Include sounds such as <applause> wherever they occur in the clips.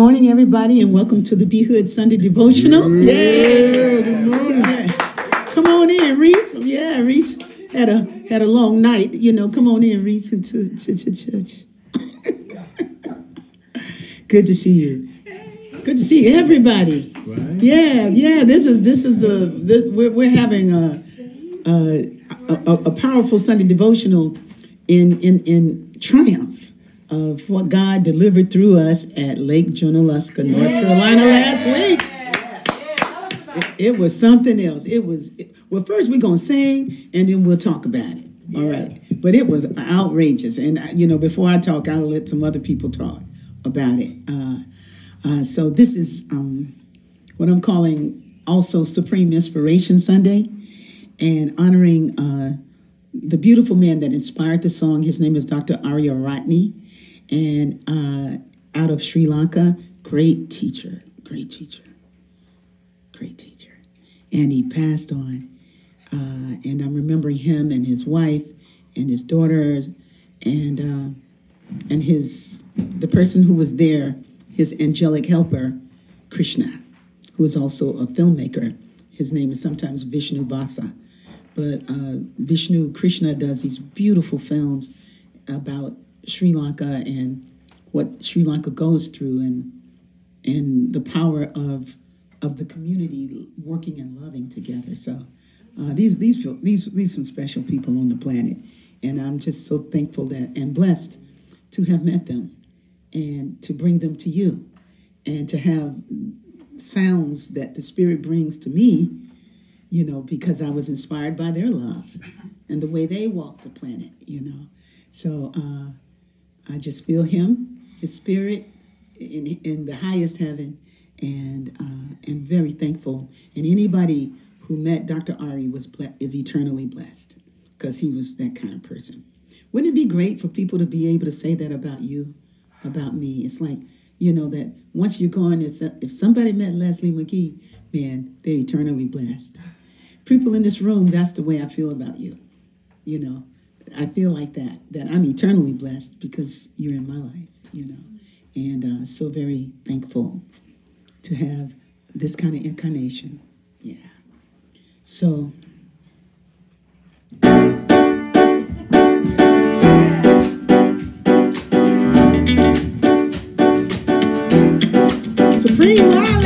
Good morning, everybody, and welcome to the B Hood Sunday Devotional. Yeah, Yeah. good morning. Yeah. Come on in, Reese. Yeah, Reese had a had a long night. You know, come on in, Reese, into ch- church. <laughs> Good to see you. Good to see everybody. Right. Yeah, yeah. This is this is a this, we're we're having a a, a a powerful Sunday devotional in in in triumph of what God delivered through us at Lake Junaluska, North Carolina last week. It, it was something else. It was well. First we're gonna sing and then we'll talk about it. All right. But it was outrageous. And uh, you know, before I talk, I'll let some other people talk about it. Uh, uh, so this is um, what I'm calling also Supreme Inspiration Sunday, and honoring uh, the beautiful man that inspired the song. His name is Dr. Ariyaratne, and uh, out of Sri Lanka, great teacher, great teacher, great teacher, and he passed on. Uh, and I'm remembering him and his wife and his daughters, and uh, and his the person who was there, his angelic helper, Krishna, who is also a filmmaker. His name is sometimes Vishnu Vasa, but uh, Vishnu Krishna does these beautiful films about Sri Lanka and what Sri Lanka goes through, and and the power of of the community working and loving together. So uh, these these feel, these these some special people on the planet, and I'm just so thankful that and blessed to have met them and to bring them to you and to have sounds that the Spirit brings to me, you know, because I was inspired by their love and the way they walk the planet, you know. So uh, I just feel Him, His Spirit, in, in the highest heaven, and uh, and very thankful. And anybody who met Dr. Ari was ble- is eternally blessed because he was that kind of person. Wouldn't it be great for people to be able to say that about you, about me? It's like you know that once you're gone, it's if somebody met Leslie McGee, man, they're eternally blessed. People in this room, that's the way I feel about you. You know, I feel like that that I'm eternally blessed because you're in my life. You know, and uh, so very thankful to have this kind of incarnation. Yeah. So. Supreme. Hey,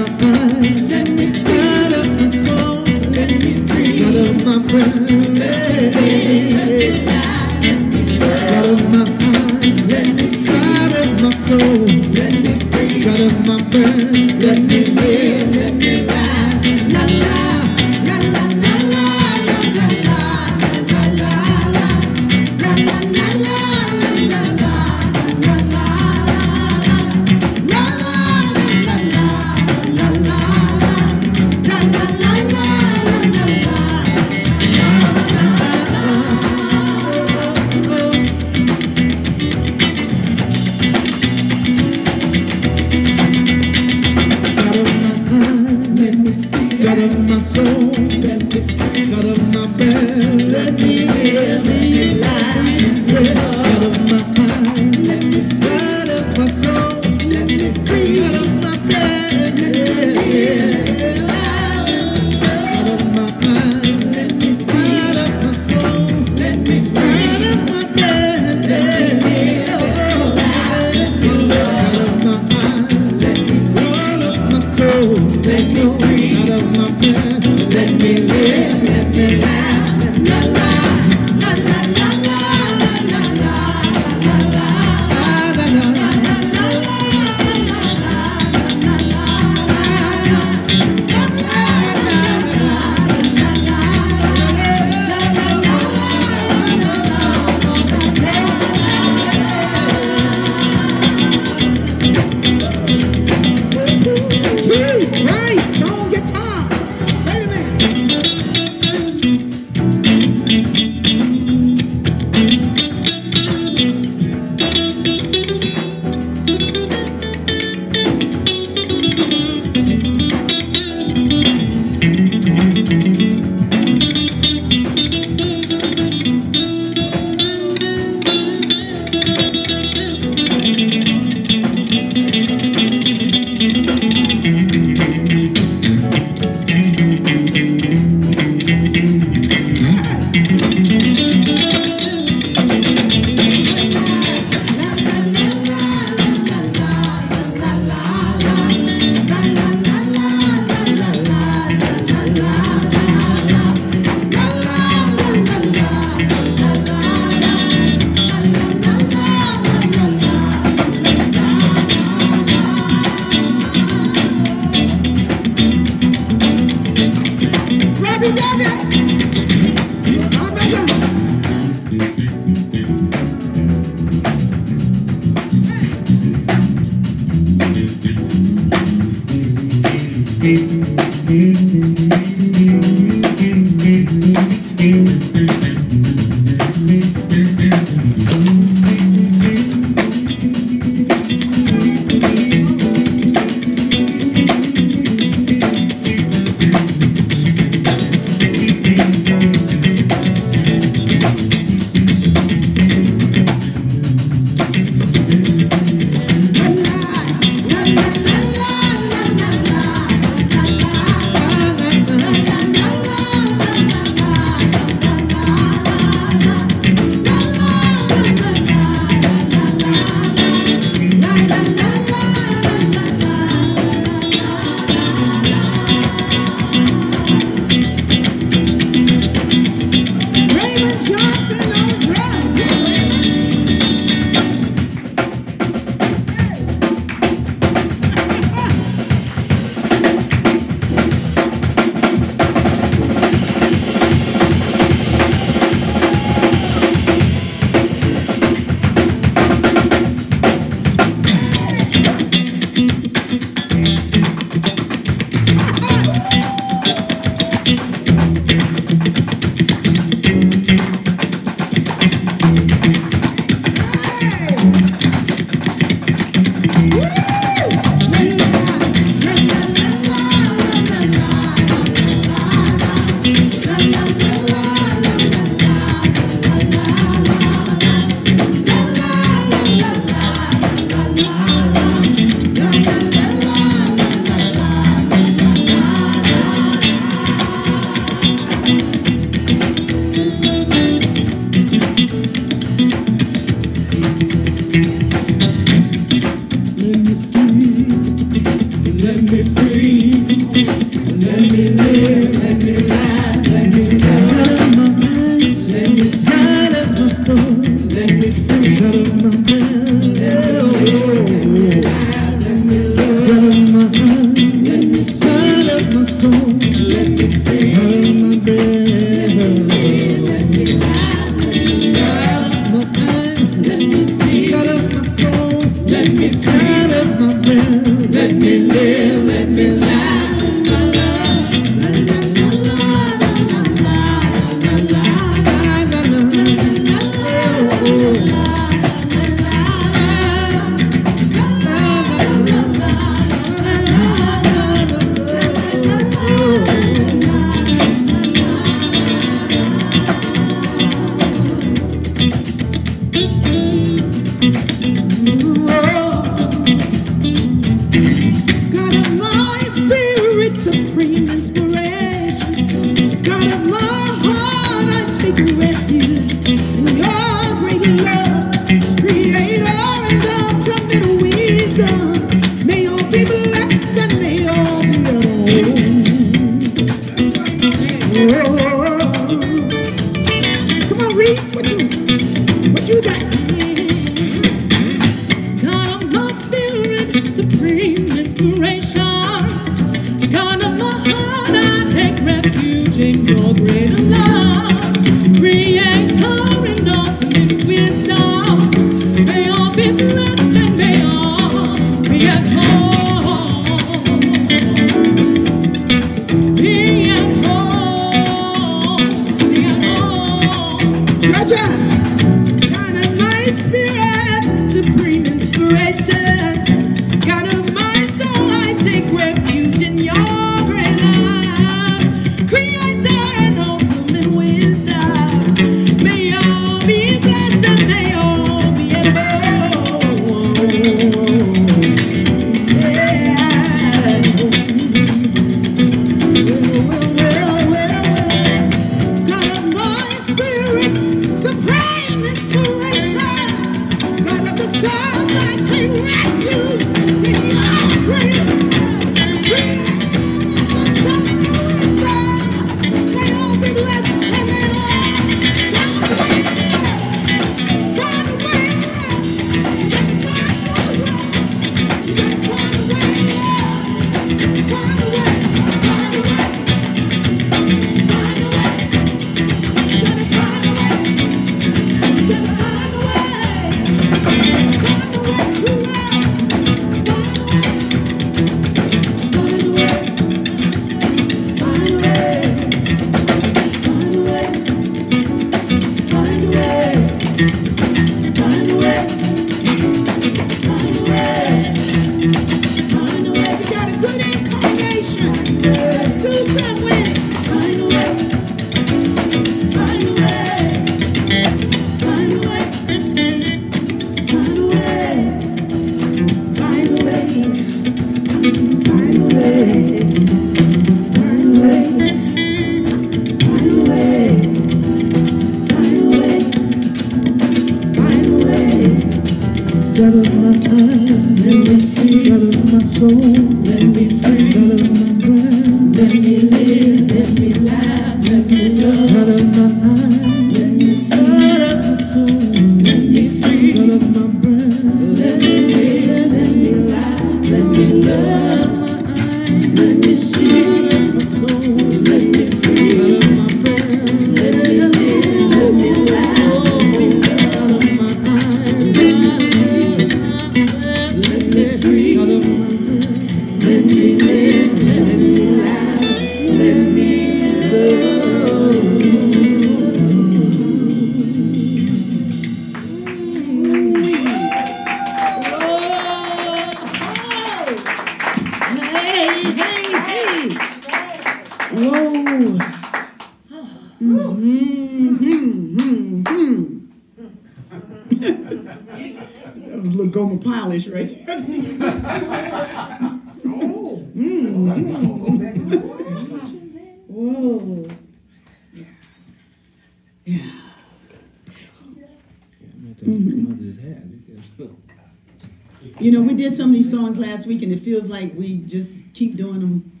feels like we just keep doing them,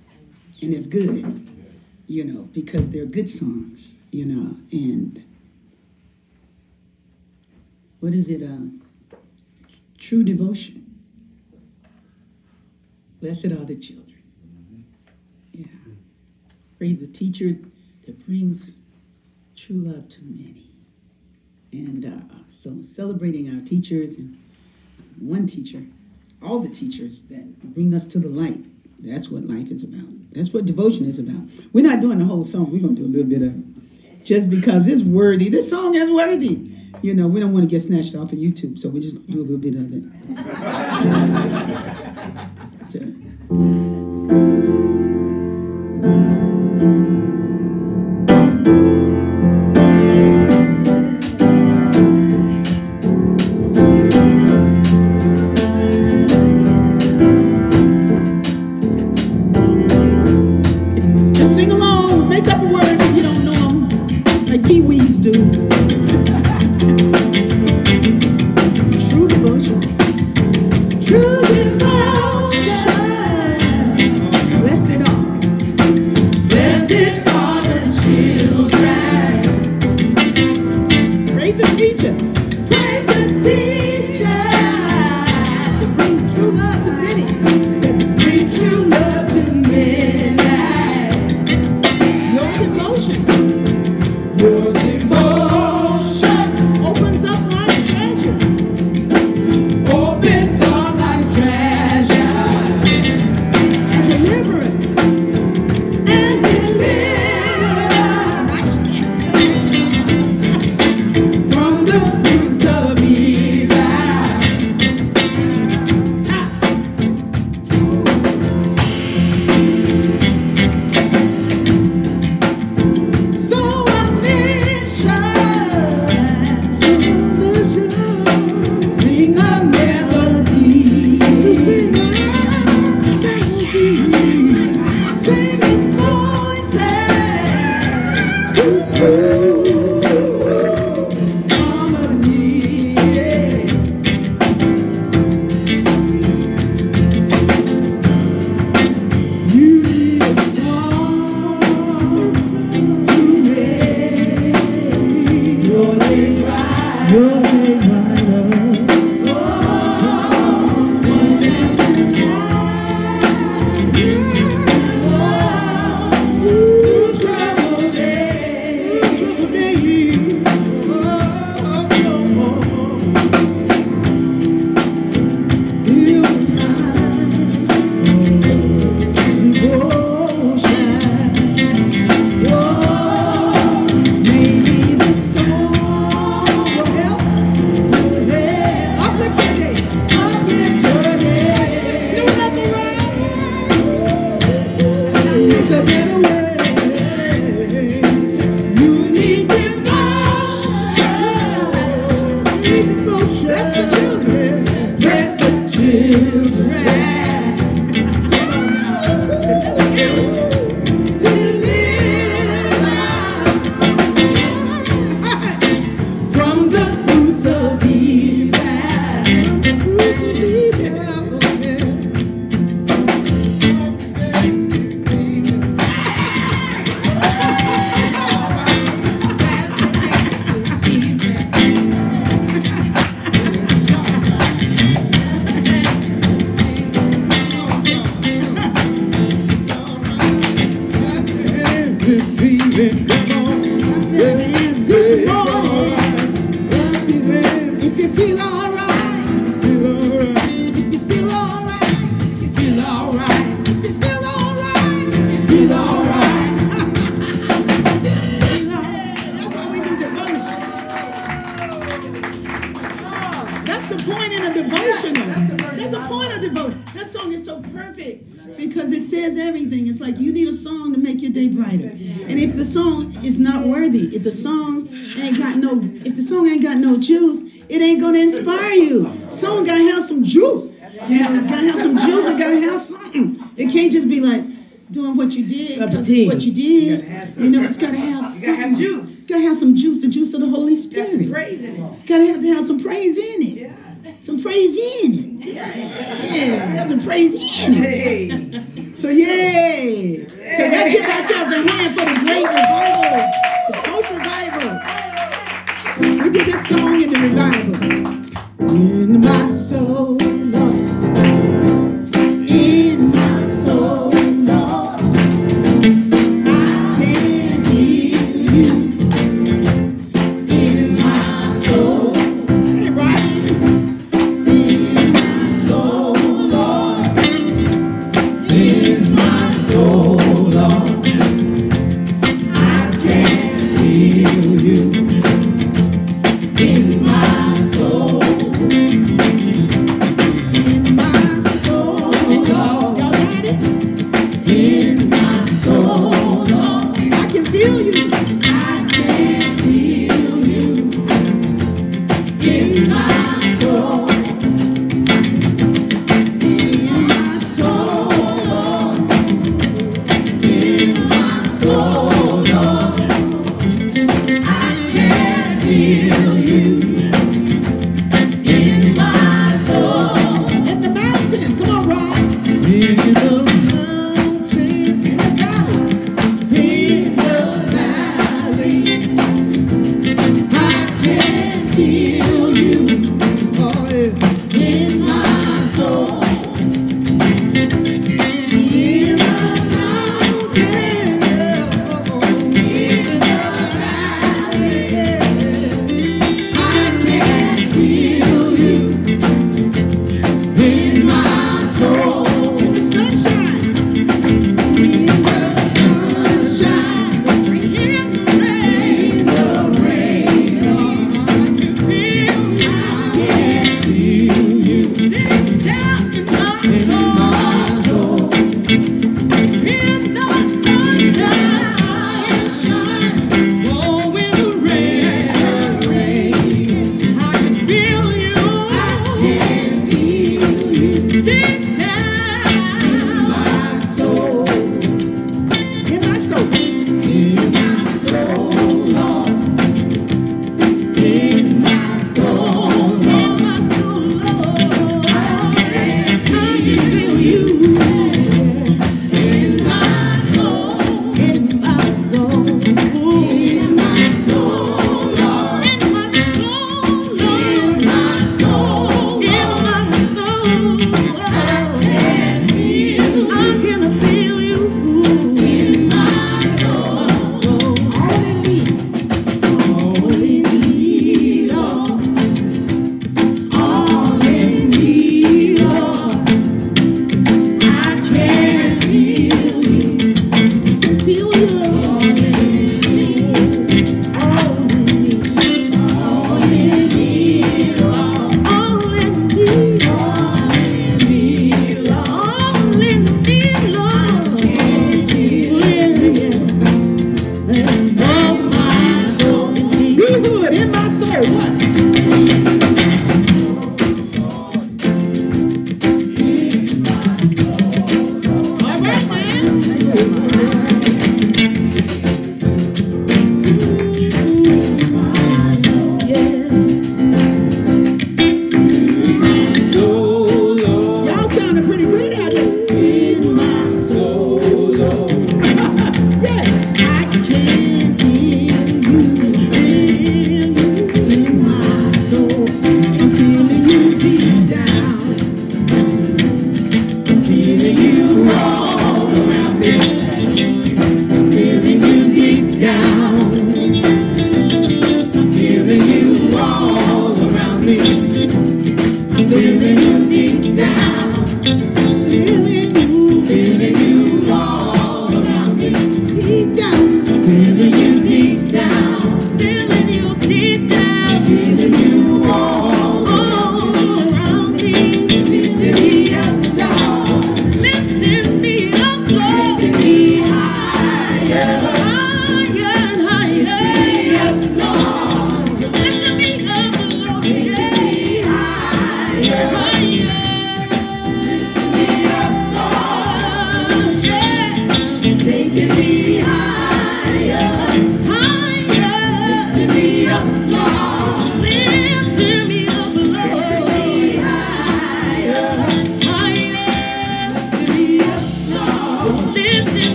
and it's good, you know, because they're good songs, you know, and what is it? Uh, true devotion. Blessed are the children. Yeah. Praise the teacher that brings true love to many. And uh, so celebrating our teachers and one teacher all the teachers that bring us to the light. That's what life is about. That's what devotion is about. We're not doing the whole song. We're going to do a little bit of. Just because it's worthy. This song is worthy. You know, we don't want to get snatched off of YouTube, so we just do a little bit of it. <laughs>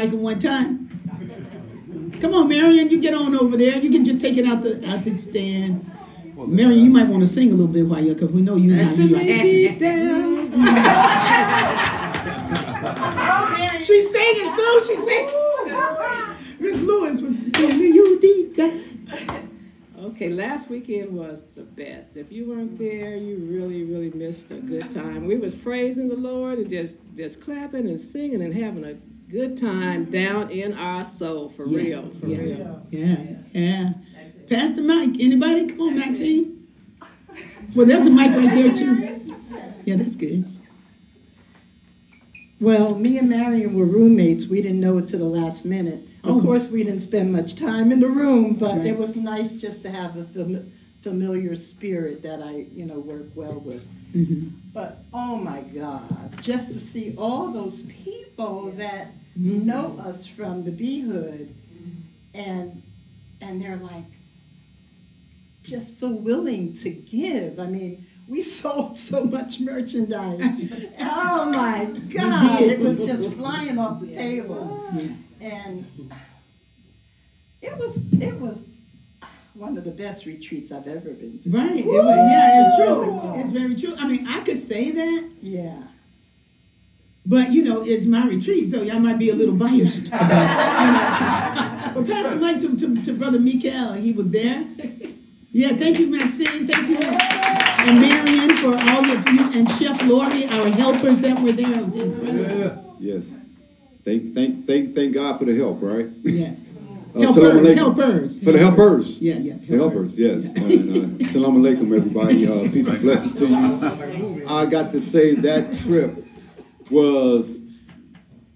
everybody at mic at one time. Come on, Marion, you get on over there. You can just take it out the out the stand. Marion, you might want to sing a little bit while you're, because we know you how you like to sing. She's singing, Sue. She's singing. Miss Lewis was telling me you deep down. Okay, last weekend was the best. If you weren't there, you really, really missed a good time. We was praising the Lord and just just clapping and singing and having a good time down in our soul, for Yeah, real, for yeah. real. Yeah, yeah. Pastor Mike, anybody? Come on, Maxine. Well, there's a mic right there too. Yeah, that's good. Well, me and Marion were roommates. We didn't know it to the last minute. Of Oh. course, we didn't spend much time in the room, but Right. it was nice just to have a fam- familiar spirit that I, you know, work well with. Mm-hmm. But oh my God, just to see all those people that Mm-hmm. know us from the B Hood, and and they're like just so willing to give. I mean, we <laughs> sold so much merchandise. <laughs> oh my God, it was just flying off the table, and it was it was one of the best retreats I've ever been to. Right. It was, yeah, it's true. Woo! It's very true. I mean, I could say that, Yeah. but you know, it's my retreat, so y'all might be a little biased. <laughs> about it, you know. But Pastor Mike to, to, to Brother Mikael, he was there. Yeah, thank you, Maxine. Thank you. And Marion for all of you and Chef Lori, our helpers that were there. It was incredible. Yes. Thank, thank, thank, thank God for the help, right? Yeah. Uh, Helpers, helpers. For the helpers. Yeah, yeah. The helpers, yes. And, uh, Shalom Aleichem, everybody. Uh, peace and blessings to you. I got to say that trip was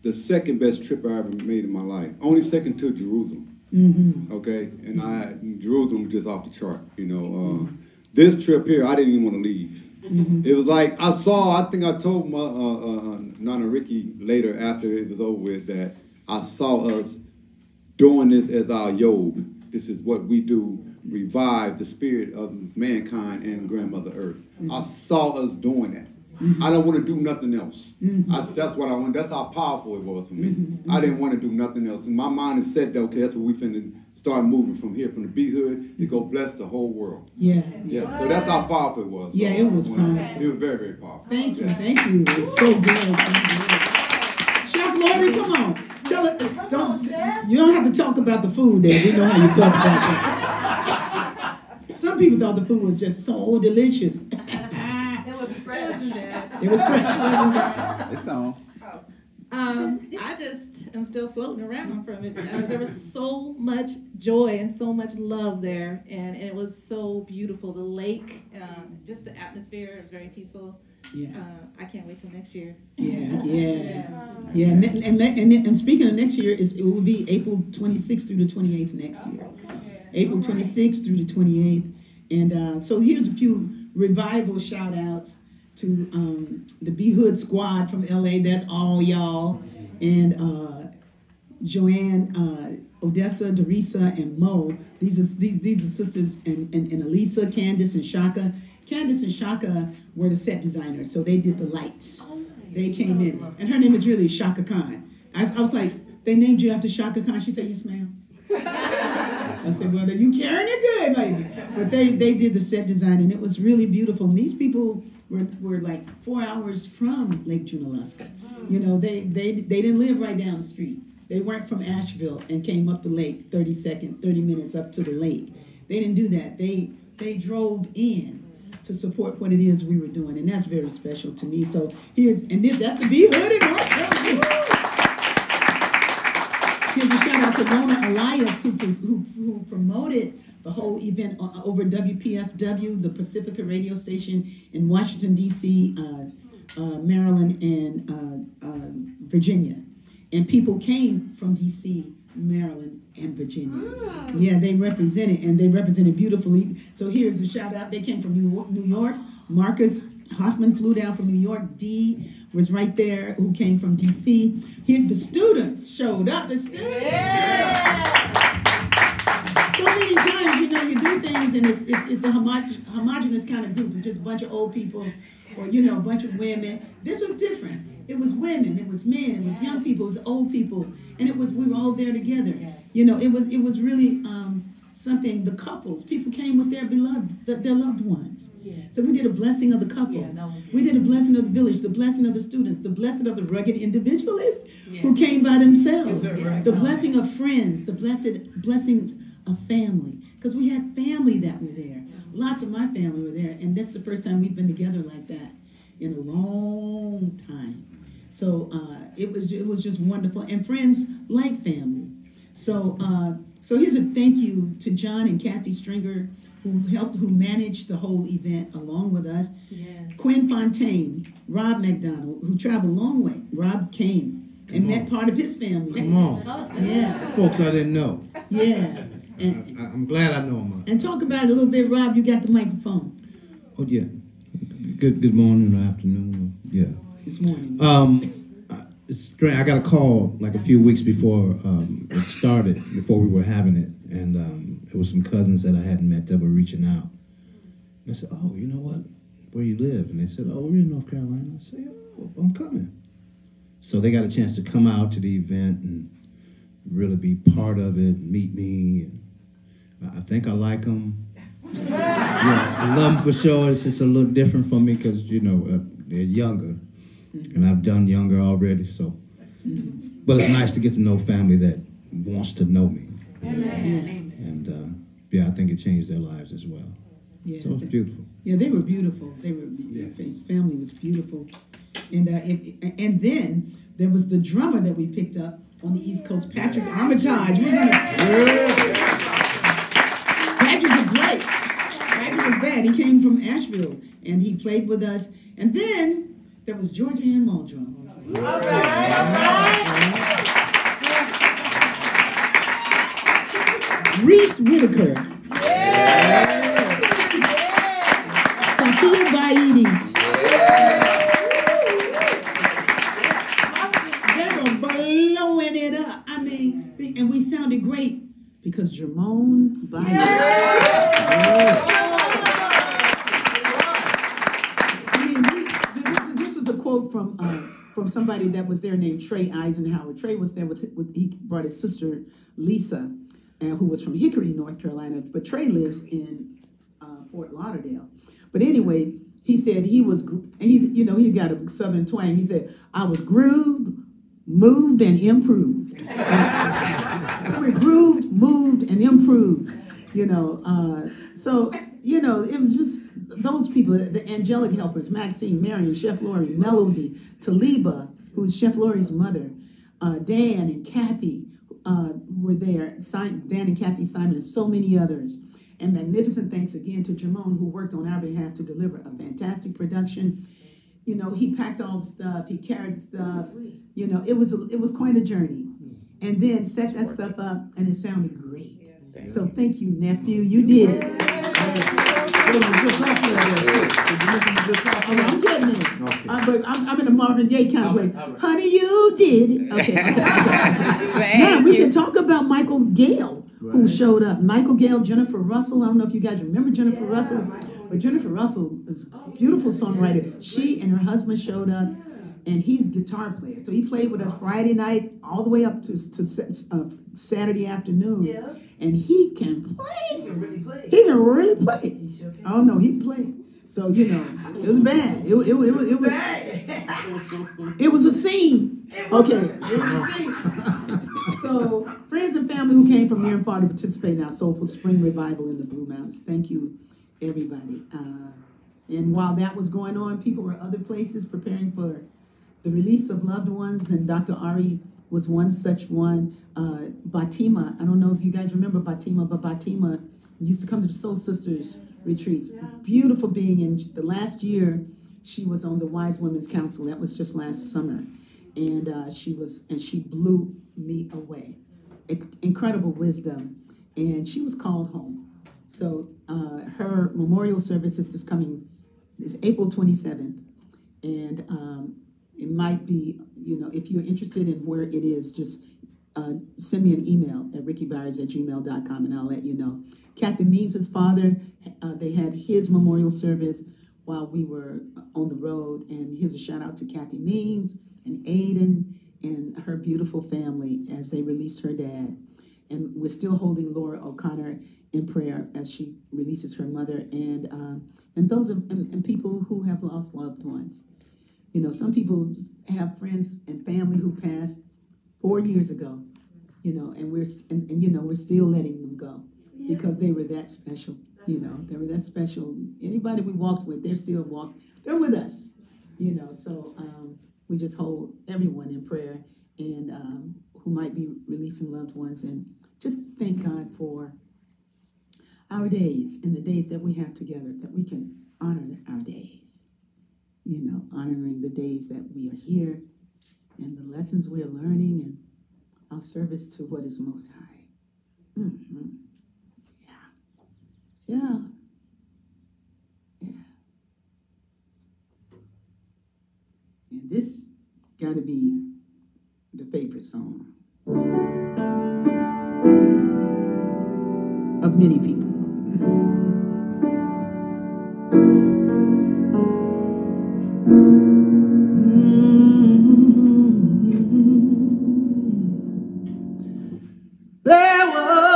the second best trip I ever made in my life. Only second to Jerusalem. Okay, and I Jerusalem was just off the chart. You know, uh, this trip here, I didn't even want to leave. It was like I saw. I think I told my uh, uh, Nana Rickie later after it was over with that I saw us doing this as our yob. This is what we do. Revive the spirit of mankind and grandmother Earth. Mm-hmm. I saw us doing that. Mm-hmm. I don't want to do nothing else. Mm-hmm. I, that's what I want. That's how powerful it was for me. I didn't want to do nothing else. And my mind is set that okay, that's what we finna start moving from here, from the B hood to go bless the whole world. Yeah. Yeah, so that's how powerful it was. Yeah, So, it was powerful. It was very, very powerful. Thank you, Yeah. thank you. It was so good. Thank you. Don't you don't have to talk about the food there. We know how you felt about that. Some people thought the food was just so delicious. <laughs> It was fresh. It was fresh, wasn't it? It's on. Um, I just am still floating around from it. Uh, there was so much joy and so much love there, and, and it was so beautiful. The lake, um, just the atmosphere, it was very peaceful. Yeah, Uh, I can't wait till next year. yeah, <laughs> yeah, yeah. And and and, and, and speaking of next year, is it will be April 26th through the 28th next year. April 26th through the 28th. And uh, so here's a few revival shout outs to um, the B Hood squad from LA. That's all y'all. And uh, Joanne, uh, Odessa, Dorisa, and Mo. These are these, these are sisters, and, and, and Elisa, Candace, and Shaka. Candace and Chaka were the set designers, so they did the lights. Oh, they came in, and her name is really Chaka Khan. I, I was like, they named you after Chaka Khan. She said, yes, ma'am. <laughs> I said, well, then you carrying it good, baby. But they, they did the set design, and it was really beautiful. And these people were, were like four hours from Lake Junaluska. You know, they, they, they didn't live right down the street. They weren't from Asheville and came up the lake 30 second, 30 minutes up to the lake. They didn't do that. They, they drove in to support what it is we were doing, and that's very special to me. So here's, and this, that's the B Hood in North Carolina. Here's a shout out to Lona Elias who, who, who promoted the whole event over WPFW, the Pacifica radio station in Washington, D.C., uh, uh, Maryland, and uh, uh, Virginia. And people came from D.C., Maryland, and Virginia. Ah. Yeah, they represented, and they represented beautifully. So here's a shout out. They came from New York. Marcus Hoffman flew down from New York. Dee was right there, who came from D.C. Here, the students showed up. The students. So many times, you know, you do things and it's, it's, it's a homo- homogenous kind of group. It's just a bunch of old people or, you know, a bunch of women. This was different. It was women, it was men, it was young people, it was old people, and it was we were all there together. You know, it was it was really um, something. The couples, people came with their beloved, their, their loved ones. So we did a blessing of the couples. we did a blessing of the village, the blessing of the students, the blessing of the rugged individualists who came by themselves, the blessing of friends, the blessed blessings of family, because we had family that were there. Lots of my family were there, and that's the first time we've been together like that in a long time. So uh, it was it was just wonderful, and friends like family. So uh, so here's a thank you to John and Kathy Stringer who helped who managed the whole event along with us. Yes. Quinn Fontaine, Rob McDonald, who traveled a long way. Rob came and met part of his family. Come on, Yeah, folks I didn't know. yeah. And I, I'm glad I know them. and talk about it a little bit, Rob. You got the microphone Oh yeah. Good good morning or afternoon. Yeah. this morning. Um, I- it's strange. I got a call like a few weeks before um, it started, before we were having it, and um, it was some cousins that I hadn't met that were reaching out. And I said, "Oh, you know what? Where you live?" And they said, "Oh, we're in North Carolina." I said, "Oh, I'm coming." So they got a chance to come out to the event and really be part of it, meet me. And I- I think I like them. <laughs> yeah, I love them for sure. It's just a little different for me because you know uh, they're younger, and I've done younger already. So, but it's nice to get to know family that wants to know me, and uh, yeah, I think it changed their lives as well. Yeah, So it's beautiful. Yeah, they were beautiful. They were his family was beautiful, and uh, it, and then there was the drummer that we picked up on the East Coast, Patrick Armitage. We're gonna. Patrick was great. Patrick was bad. He came from Asheville and he played with us. And then there was Georgia Anne Muldrow. Reese Whitaker. Sophia Baidi. They were blowing it up. I mean, and we sounded great because Jermone Baidi. I mean, we, this, this was a quote from uh, from somebody that was there named Trey Eisenhower. Trey was there with, with he brought his sister Lisa, who was from Hickory, North Carolina. But Trey lives in uh, Fort Lauderdale. But anyway, he said he was, and he's you know he got a southern twang. He said I was grooved, moved and improved. <laughs> so we grooved, moved, and improved. You know, uh, so you know, it was just those people, the angelic helpers, Maxine, Marion, Chef Lori, Melody, Taliba, who's Chef Lori's mother, uh, Dan and Kathy uh, were there. Simon, Dan and Kathy Simon, and so many others. And magnificent thanks again to Jermone, who worked on our behalf to deliver a fantastic production. You know, he packed all the stuff, he carried the stuff. You know, it was a, it was quite a journey. And then set that stuff up, and it sounded great. So thank you, nephew. You did it. I'm getting it. Uh, but I'm, I'm in a Marvin Gaye kind of way. Honey, you did it. Okay. now we can talk about Michael Gale, who showed up. Michael Gale, Jennifer Russell. I don't know if you guys remember Jennifer Russell, but Jennifer Russell is a beautiful songwriter. She and her husband showed up, and he's guitar player. So he played with us Friday night all the way up to, to uh, Saturday afternoon. Yeah. And he can play. You can really play. He can really play. You sure can. Oh no, he played. So you know, it was bad. It, it, it, it, it, was, it was a scene. Okay, it was a scene. So friends and family who came from near and far to participate in our soulful spring revival in the Blue Mountains. Thank you, everybody. Uh, and while that was going on, people were other places preparing for the release of loved ones, and Dr. Ari was one such one. Uh, Batima, I don't know if you guys remember Batima, but Batima used to come to the Soul Sisters retreats. Beautiful being, and the last year she was on the Wise Women's Council. That was just last summer, and uh, she was and she blew me away. Inc- incredible wisdom, and she was called home. So uh, her memorial service is this coming is April twenty seventh, and um, it might be you know if you're interested in where it is, just uh, send me an email at rickiebyars at gmail.com and I'll let you know. Kathy Means' father, uh, they had his memorial service while we were on the road. And here's a shout out to Kathy Means and Aiden and her beautiful family as they released her dad. And we're still holding Laura O'Connor in prayer as she releases her mother and um, and those are, and, and people who have lost loved ones. You know, some people have friends and family who passed four years ago, you know, and we're and, and you know we're still letting them go because they were that special. You know, they were that special. Anybody we walked with, they're still walk. They're with us. You know, so um, we just hold everyone in prayer and um, who might be releasing loved ones, and just thank God for our days and the days that we have together, that we can honor our days. You know, honoring the days that we are here and the lessons we are learning and our service to what is most high. Mhm. Yeah. Yeah. Yeah. And this got to be the favorite song of many people. <laughs> Mm-hmm. There was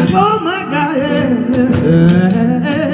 Oh my God, yeah.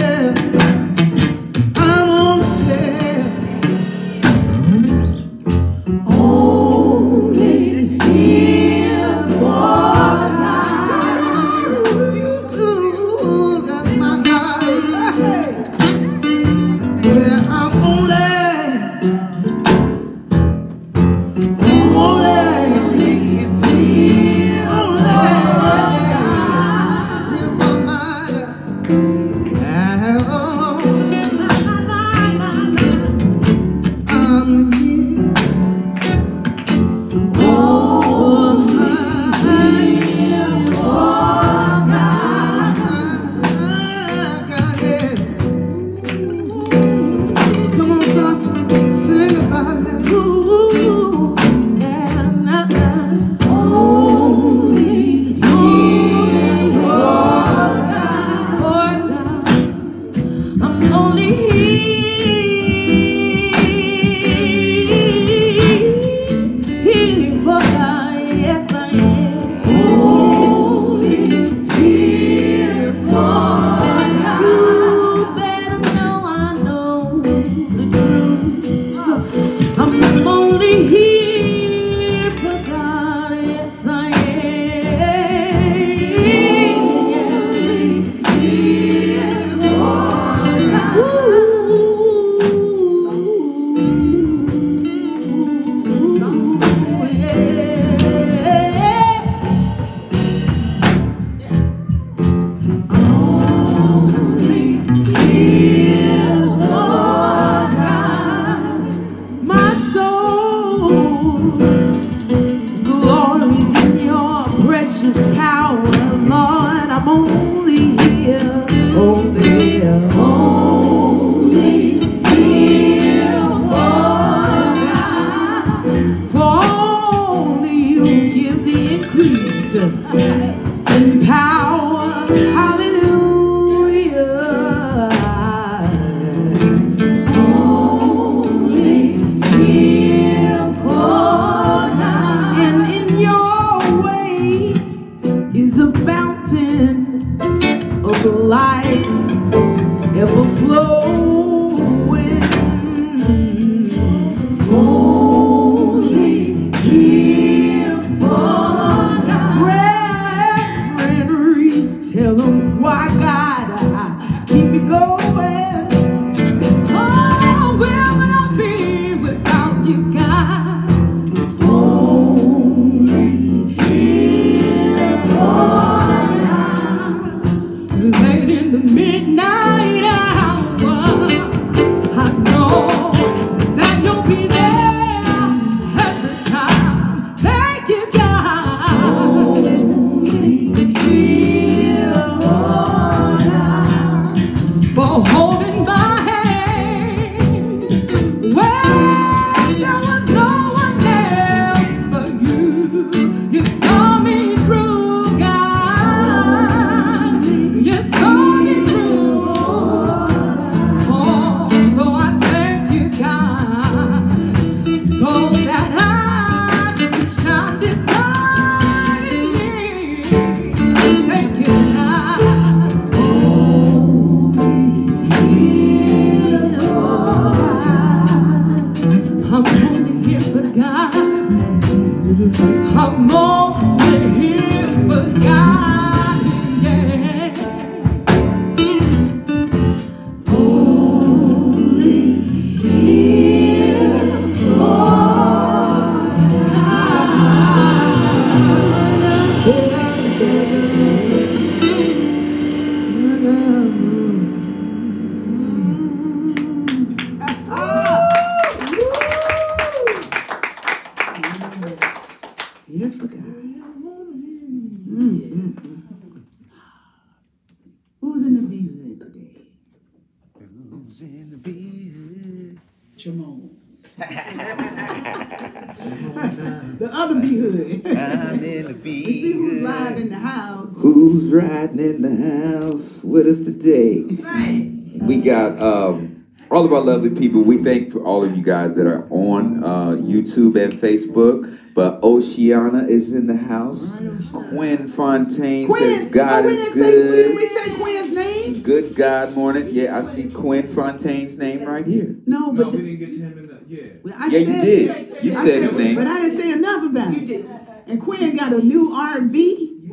Guys that are on uh, YouTube and Facebook. But Oceana is in the house. Quinn Fontaine says God oh, is didn't say we, good. we say Quinn's name. Good God morning. Yeah, I see Quinn Fontaine's name right here. No, No, but we didn't get him in the, yeah. well, I Yeah, you did. You I said his name. but I didn't say enough about it. You did. And Quinn got a new R&B,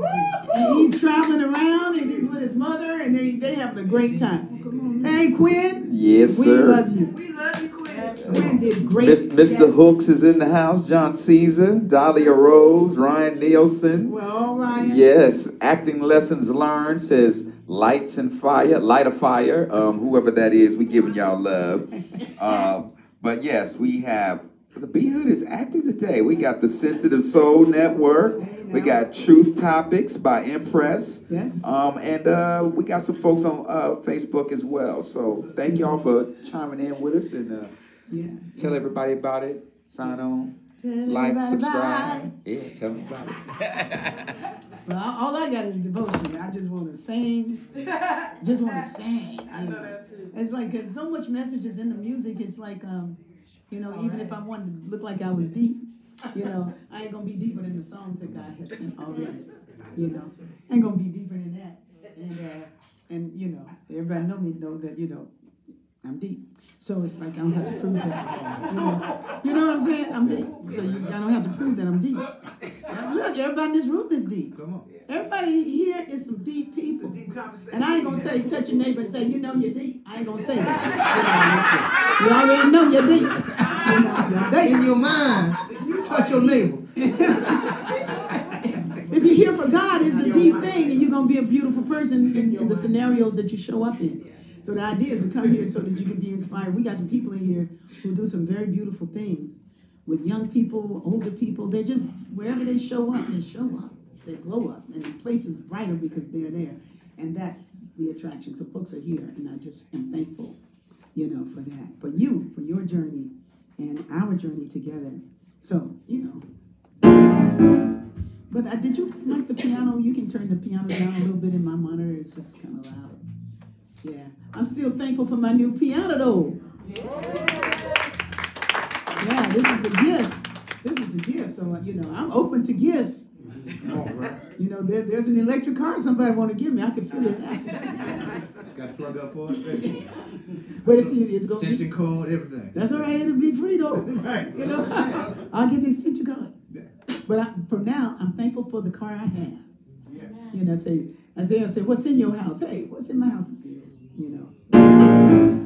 and he's traveling around, and he's with his mother, and they they having a great time. Hey, Quinn. Yes, we sir. love you. We love you, Quinn. Quinn did great. Miss- Mr. Hooks is in the house. John Caesar, Dahlia Rose, Ryan Nielsen. Well, right. Yes, acting lessons learned says lights and fire, light a fire. Um, whoever that is, we giving y'all love. <laughs> Uh, but yes, we have the B Hood is active today. We got the Sensitive Soul Network. We got Truth Topics by Impress. Yes. Um, and uh, we got some folks on uh, Facebook as well. So thank y'all for chiming in with us and uh, Yeah. tell everybody about it. Sign on, Tell like, subscribe. about Yeah, tell me about it. <laughs> Well, all I got is devotion. I just want to sing. <laughs> Just want to sing. I know that's it. It's like there's so much messages in the music. It's like, um, you know, even if I wanted to look like I was deep, you know, I ain't gonna be deeper than the songs that God has sent already. You know, I ain't gonna be deeper than that. And uh, and you know, everybody know me know that you know I'm deep. So it's like I don't have to prove that. You know, you know what I'm saying? I'm deep. So you, I don't have to prove that I'm deep. Look, everybody in this room is deep. Come on. Everybody here is some deep people. Deep And I ain't gonna say touch your neighbor and say, you know you're deep. I ain't gonna say that. You, <laughs> you already know you're deep. You know, you're deep. In your mind, you touch your neighbor. <laughs> If you're here for God, it's a deep thing, and you're gonna be a beautiful person in, in the scenarios that you show up in. So the idea is to come here so that you can be inspired. We got some people in here who do some very beautiful things with young people, older people. They just wherever they show up, they show up. They glow up, and the place is brighter because they're there, and that's the attraction. So folks are here, and I just am thankful, you know, for that, for you, for your journey, and our journey together. So you know. But uh, did you like the piano? You can turn the piano down a little bit in my monitor. It's just kind of loud. Yeah, I'm still thankful for my new piano though. Yeah, this is a gift. This is a gift. So uh, you know, I'm open to gifts. You know, there, there's an electric car somebody want to give me. I can feel it. <laughs> Got to plug up for it, baby. <laughs> But it's, it's gonna be. Extension cord, everything. That's all right. It'll be free though. <laughs> Right. You know, I'll get the extension card. Yeah. But I, for now, I'm thankful for the car I have. Yeah. You know, say Isaiah said, "What's in your house?" Hey, what's in my house is good. You know.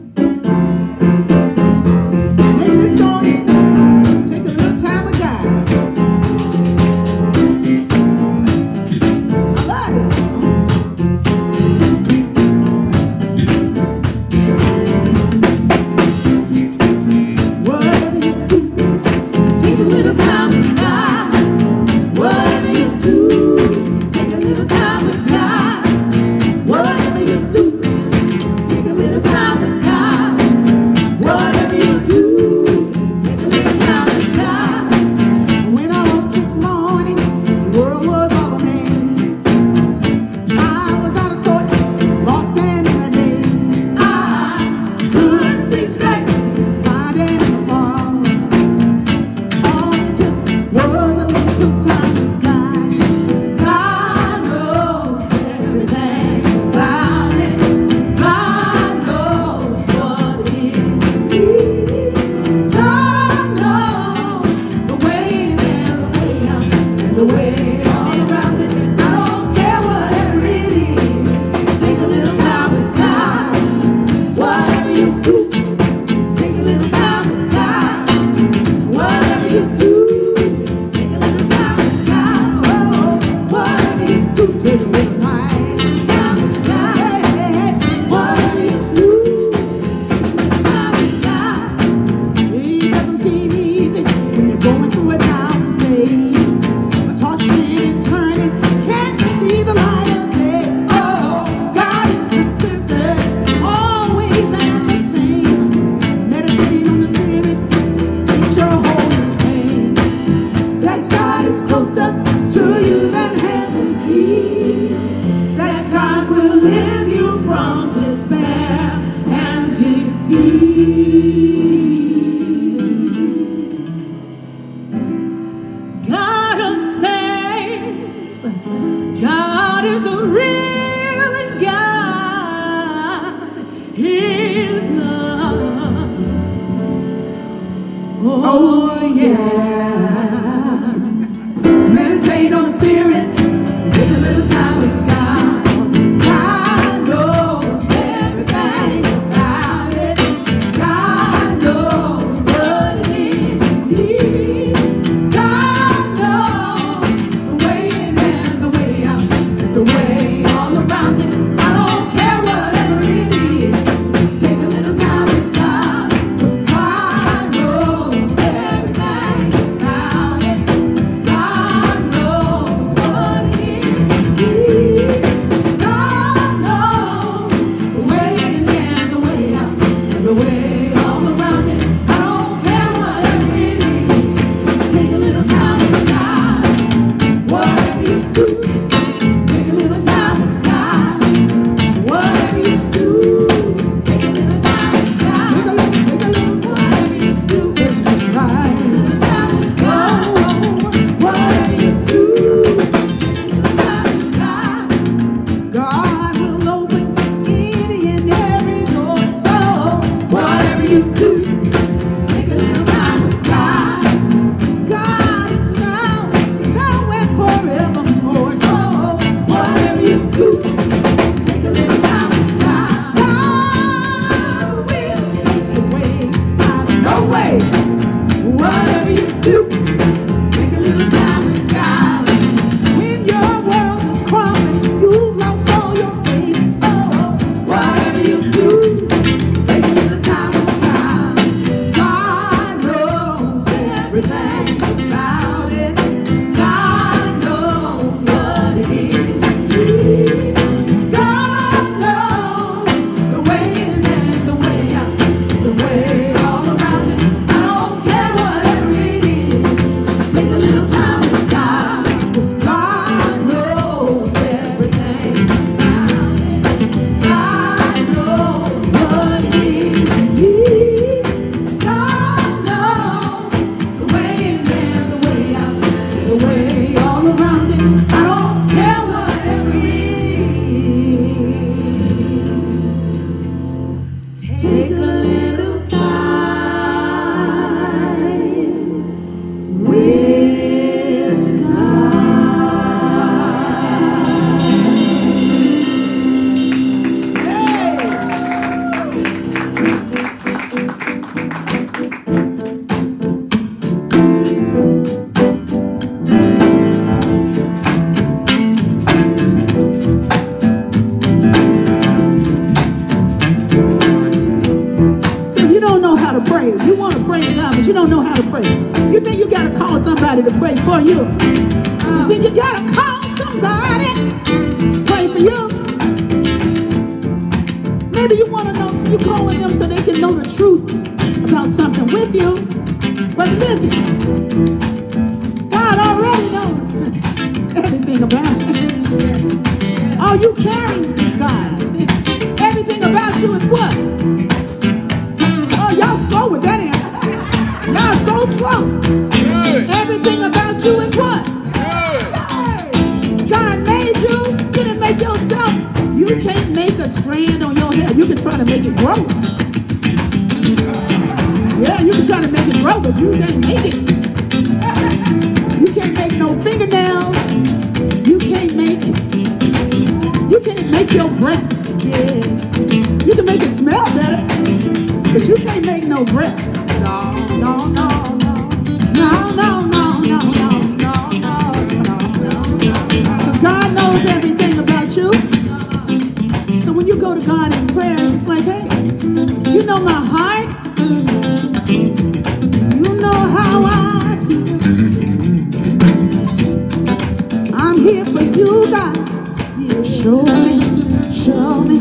you, God. Show me, show me.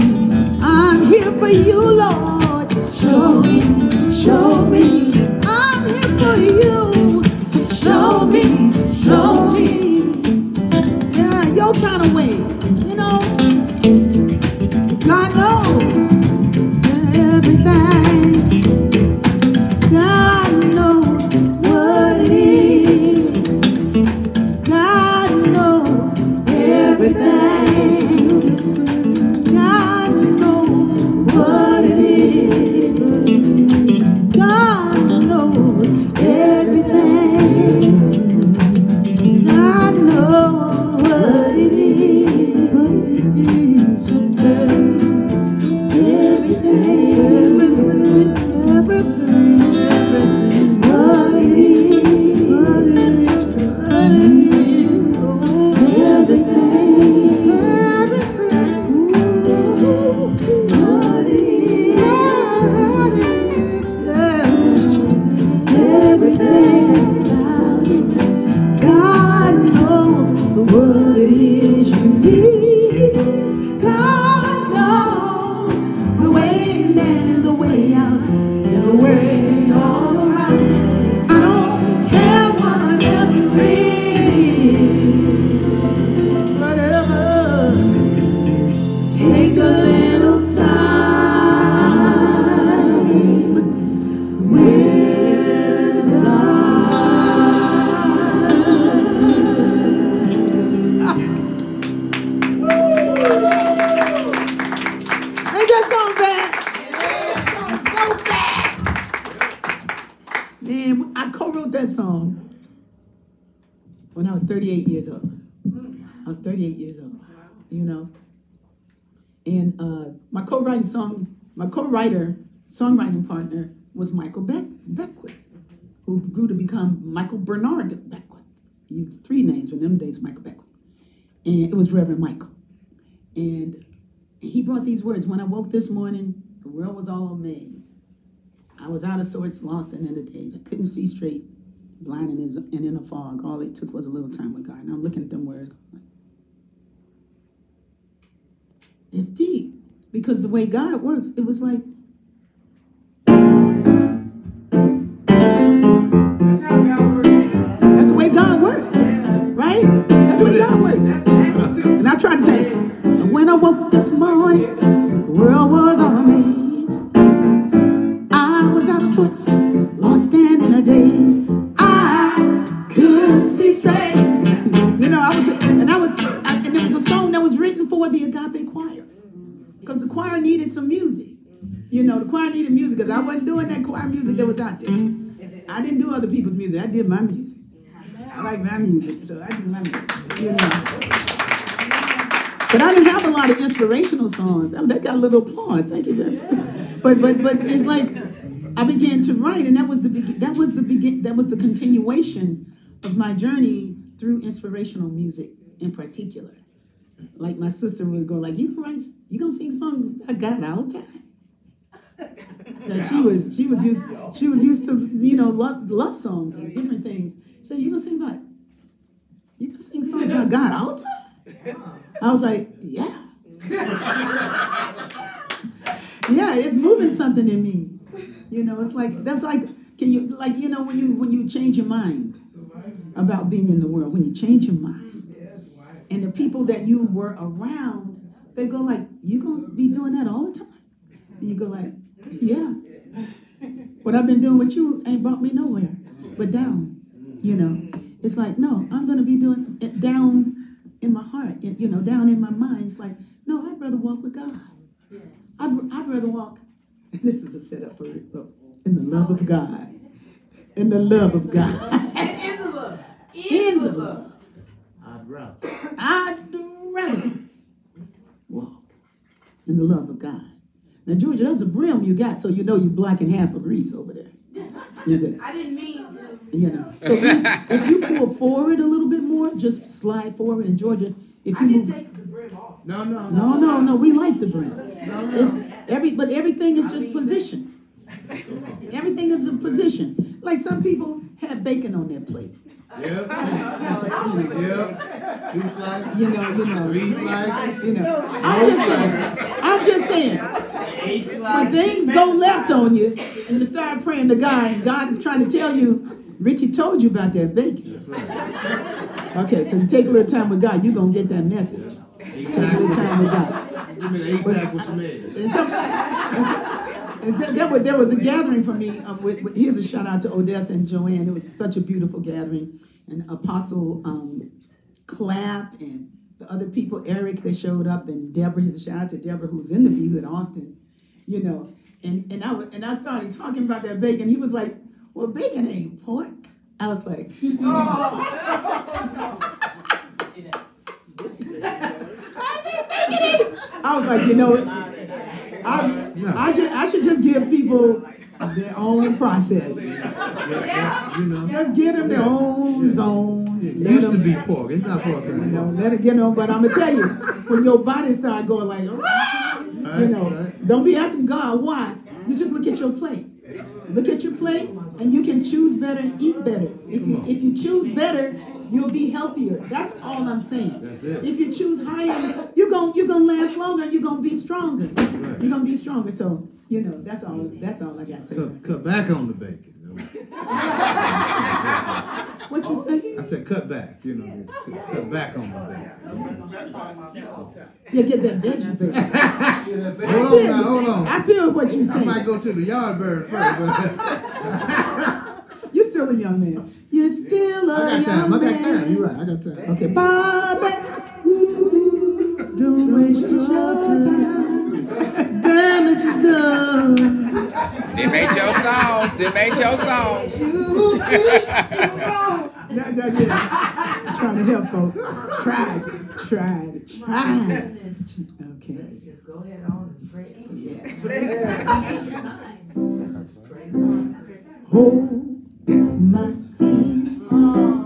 I'm here for you, Lord. Show me. And it was Reverend Michael. And he brought these words. When I woke this morning, the world was all amazed. I was out of sorts, lost and in the days. I couldn't see straight, blind and in, in a fog. All it took was a little time with God. And I'm looking at them words it's deep because the way God works, it was like Tried to say, when I woke this morning, the world was all amazed. I was out of sorts, lost and in a daze. I couldn't see straight. You know, I was, and I was, I, and it was a song that was written for the Agape Choir because the choir needed some music. You know, the choir needed music because I wasn't doing that choir music that was out there. I didn't do other people's music. I did my music. I like my music, so I do my music. You know. But I didn't have a lot of inspirational songs. Oh, that got a little applause. Thank you very much. But but but it's like I began to write, and that was the. That was the begin. That was the continuation of my journey through inspirational music in particular. Like my sister would go, like you gonna write, you gonna sing songs about God all the time. That she was she was used she was used to you know love love songs and different things. So you gonna sing about you gonna sing songs about God all the time. I was like, yeah. yeah, it's moving something in me. You know, it's like that's like can you like you know when you when you change your mind about being in the world, when you change your mind. And the people that you were around, they go like, You gonna be doing that all the time? And you go like, Yeah. What I've been doing with you ain't brought me nowhere but down. You know. It's like, no, I'm gonna be doing it down in my heart, in- you know, down in my mind. It's like, no, I'd rather walk with God. I'd, I'd rather walk. <laughs> This is a setup for it. Look, In the love of God. In the love of God. In the love. <laughs> In the love. I'd rather. <coughs> I'd rather walk in the love of God. Now, Georgia, that's a brim you got, so you know you're blocking half of Reese over there. <laughs> You? I didn't mean to. You know. So Reese, if you pull forward a little bit more, just slide forward. in Georgia, if you move, Take the brim off. No, no, no, no, no, we like the brim. It's every, but everything is just position. <laughs> Everything is a position. Like some people have bacon on their plate. Yep, <laughs> That's you know. yep. Two slices, You know, you know. three slices, You know, I'm just saying. I'm just saying. When things go left on you, and you start praying to God, and God is trying to tell you, Rickie told you about that bacon. Okay, so you take a little time with God, you're gonna get that message. Take a little time with God. Give me the eight pack with some eggs. There was a gathering for me. Um, with, with- here's a shout out to Odessa and Joanne. It was such a beautiful gathering. And Apostle um, Clapp and the other people, Eric, that showed up, and Deborah. Here's a shout out to Deborah, who's in the B Hood often, you know. And and I was, and I started talking about that bacon. He was like, "Well, bacon ain't pork." I was like, <laughs> I was like, you know, I, I, just, I should just give people their own process. You know, Just give them their own zone. it Let used to be pork. It's not pork you know, let it, you know. But I'm gonna tell you, when your body start going like, you know, right. don't be asking God why. You just look at your plate. Look at your plate, and you can choose better and eat better. If you if you choose better, you'll be healthier. That's all I'm saying. That's it. If you choose higher, you're gonna you're gonna last longer. You're gonna be stronger. You're gonna be stronger. So you know that's all. That's all I got to say. Cut, cut back on the bacon. <laughs> What you say? I said cut back, you know, cut, back on the bacon. You get that veggie bacon. <laughs> Hold on now, hold on. I feel what you say. I might go to the yard bird first, but <laughs> <laughs> You're still a young man. You're still a I got young time. I got man. time. You're right. I got time. Okay, Bobby. Ooh, don't waste your time. Damage is done. Them ain't your songs. Them ain't your songs. Yeah, yeah, yeah. Trying to help folks. Tried, tried, tried. Okay. Let's just go ahead on and praise Him. Yeah. Let's just praise Him. Hold my hand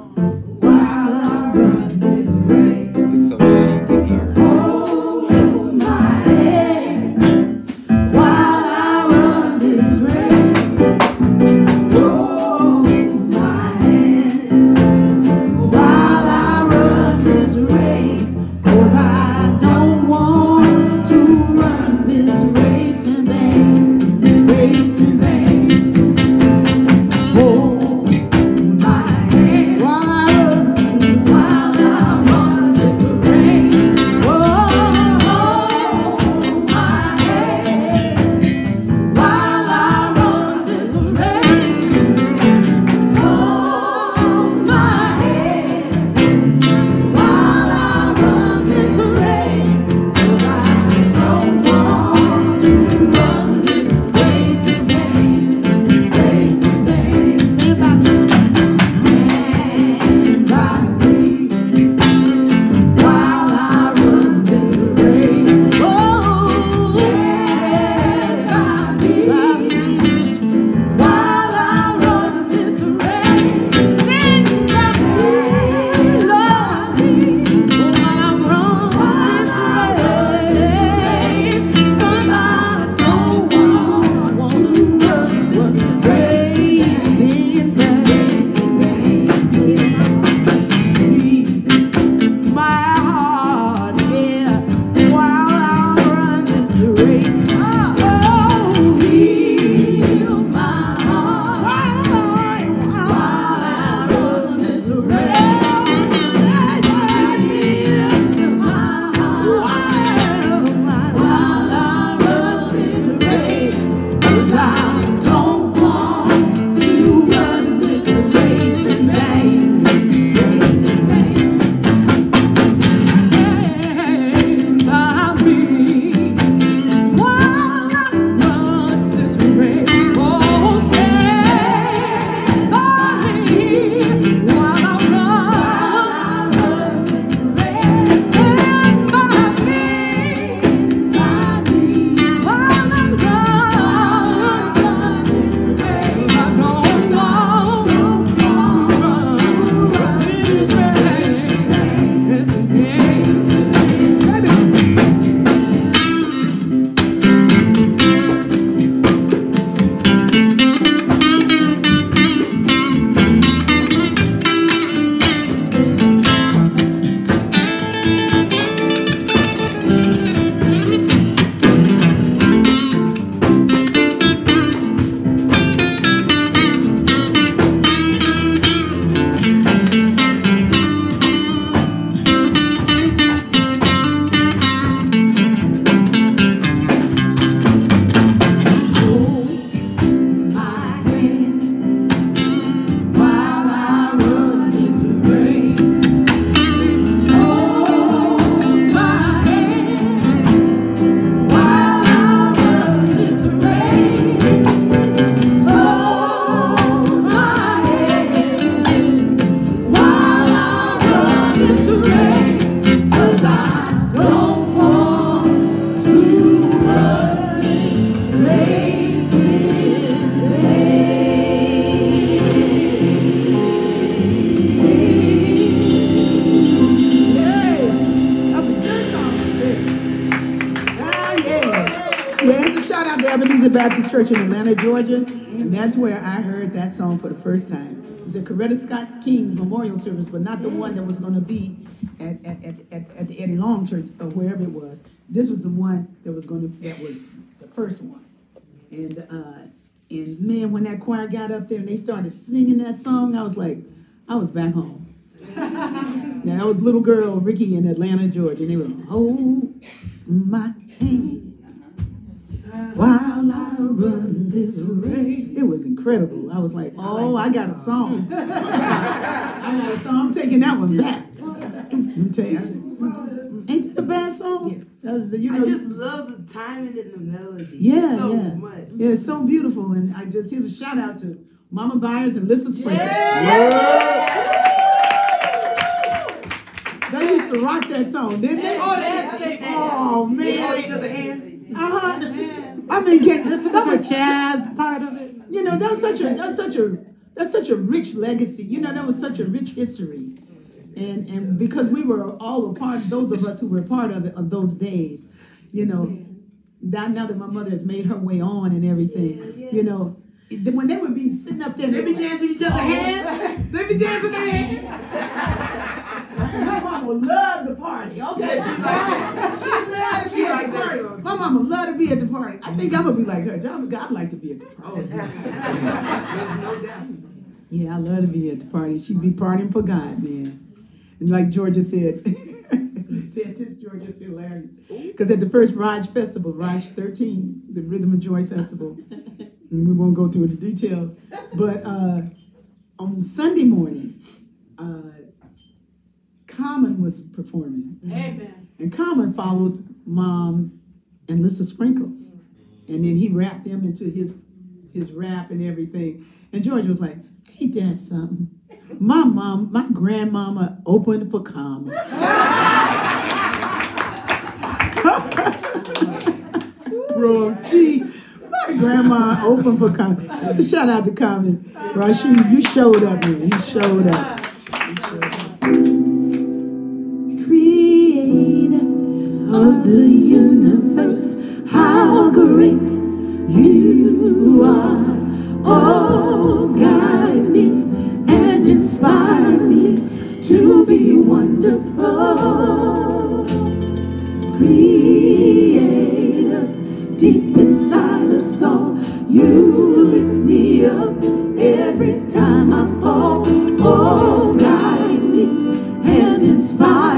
Baptist Church in Atlanta, Georgia. And that's where I heard that song for the first time. It was at Coretta Scott King's memorial service, but not the one that was going to be at, at, at, at, the Eddie Long Church or wherever it was. This was the one that was going to, that was the first one. And, uh, and man, when that choir got up there and they started singing that song, I was like, I was back home. <laughs> Now, that was little girl Rickie in Atlanta, Georgia, and they were, hold my hand while I run this race. It was incredible. I was like, oh, I got a song. <laughs> I got a song. I'm taking that one back. I'm telling you, ain't that a bad song? That's the, you know, I just love the timing and the melody. yeah, so yeah. much. Yeah, it's so beautiful. And I just, here's a shout out to Mama Byars and Lissa Sprinkle. They used to rock that song, didn't they? Oh, man. Uh-huh. I mean, can, that's another jazz part of it. You know, that was such a that's such a that's such a rich legacy. You know, that was such a rich history. And and because we were all a part, those of us who were part of it of those days, you know, That now that my mother has made her way on and everything, you know, when they would be sitting up there, they'd be dancing each other's oh. hands. they'd be dancing their hands. <laughs> My mama loved the party. Okay, she loved She loved to be at the party. My mama loved to be at the party. I think I'm gonna be like her. I'm- I'd like to be at the party. Oh yes. There's no doubt. Yeah, I love to be at the party. She'd be partying for God, man. And like Georgia said, <laughs> said this, Georgia's hilarious. Because at the first Raj Festival, Raj 13, the Rhythm of Joy Festival, we won't go through the details, but uh, on Sunday morning, uh, Common was performing. Amen. And Common followed Mom and Lissa Sprinkles. And then he wrapped them into his his rap and everything. And George was like, ain't that something? My mom, my grandmama opened for Common. <laughs> Bro, gee, my grandma opened for Common. That's a shout out to Common. Rashid, you showed up, man. He showed up. Creator of the universe, how great you are. Oh, guide me and inspire me to be wonderful. Creator, deep inside us all, you lift me up every time I fall. Oh, guide me and inspire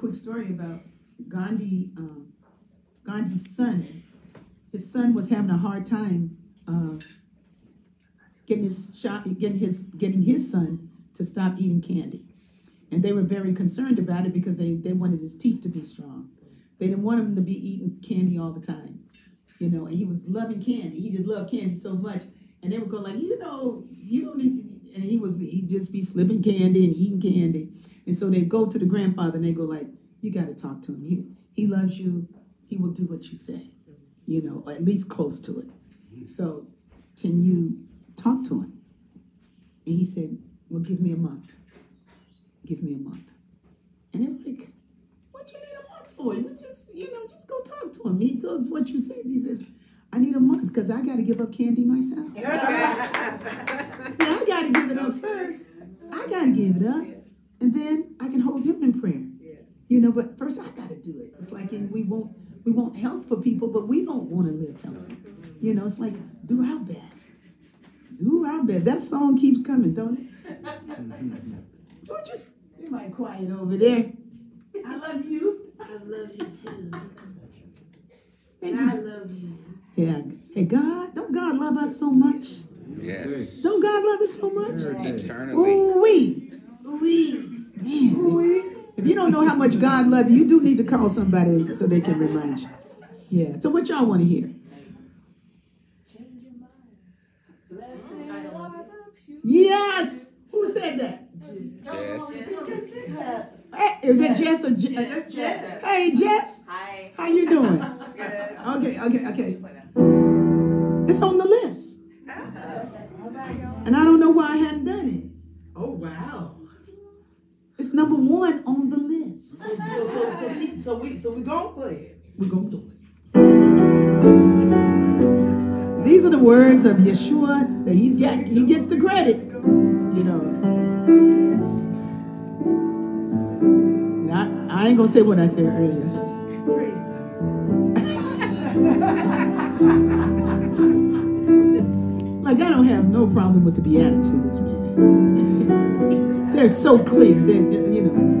quick story about Gandhi, um, Gandhi's son. His son was having a hard time uh, getting his getting his getting his son to stop eating candy. And they were very concerned about it because they, they wanted his teeth to be strong. They didn't want him to be eating candy all the time. You know, and he was loving candy. He just loved candy so much. And they would go like, you know, you don't need and he was he'd just be slipping candy and eating candy. And so they go to the grandfather and they go like, you gotta talk to him. He he loves you, he will do what you say, you know, or at least close to it. So can you talk to him? And he said, Well, give me a month. Give me a month. And they're like, What you need a month for? You just, you know, just go talk to him. He does what you say. He says, I need a month because I got to give up candy myself. <laughs> yeah, I got to give it up first. I got to give it up. And then I can hold him in prayer. You know, but first I got to do it. It's like in, we want we want health for people, but we don't want to live healthy. You know, it's like do our best. Do our best. That song keeps coming, don't it? <laughs> Don't you? You might quiet over there. I love you. I love you too. Thank I you. love you. Yeah. Hey, God, don't God love us so much? Yes. Don't God love us so much? Eternally. Ooh wee. We. Man, if you don't know how much God loves you, you do need to call somebody so they can remind you. Yeah. So what y'all want to hear? Yes. Who said that? Yes. Hey, is that Jess or Je- uh, Jess. Hey, Jess. Hi. How you doing? Good. Okay, okay, okay. It's on the list. And I don't know why I hadn't done it. Oh wow. It's number one on the list. So so so so she so we so we gonna play it. We're going to do it. These are the words of Yeshua that he's got. He gets the credit, you know. Now, I ain't gonna say what I said earlier. Praise God. <laughs> Like I don't have no problem with the Beatitudes, man. They're so clear. They're you know.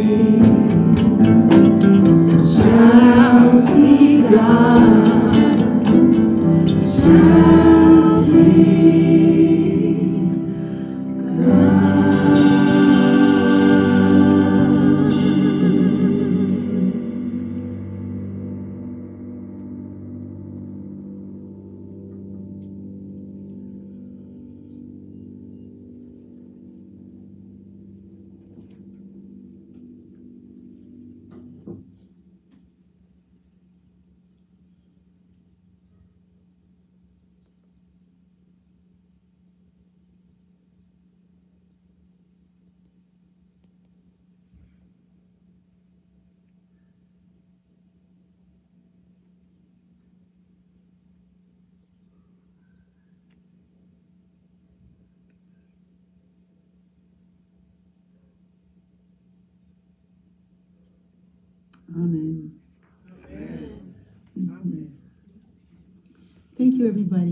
See, shall see God,